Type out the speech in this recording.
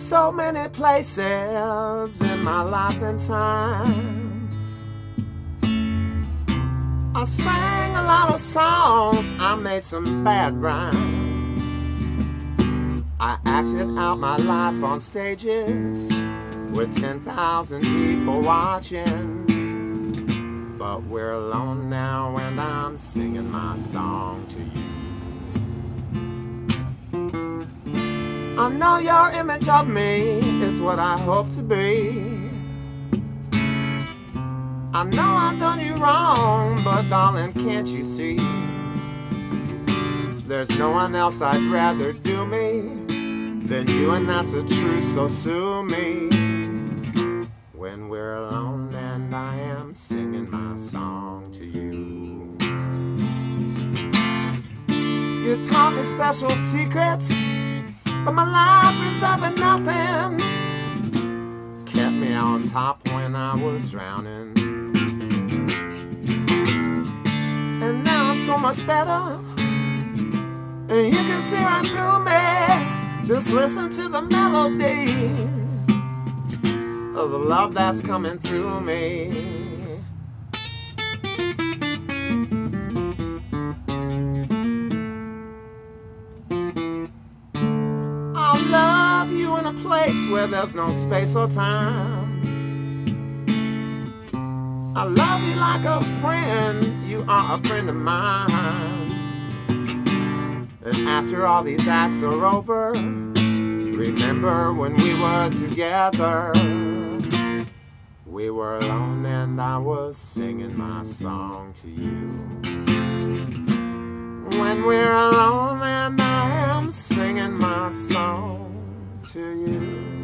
so many places in my life and time. I sang a lot of songs, I made some bad rhymes. I acted out my life on stages with 10,000 people watching. But we're alone now, and I'm singing my song to you. I know your image of me is what I hope to be. I know I've done you wrong, but darling, can't you see? There's no one else I'd rather do me than you, and that's the truth, so sue me. When we're alone, and I am singing my song to you. You taught me special secrets, but my life is up nothing. Kept me on top when I was drowning. And now I'm so much better. And you can see right through me. Just listen to the melody of the love that's coming through me. I'll love you in a place where there's no space or time. I love you like a friend, you are a friend of mine. And after all these acts are over, remember when we were together. We were alone and I was singing my song to you. When we're alone I singing my song to you.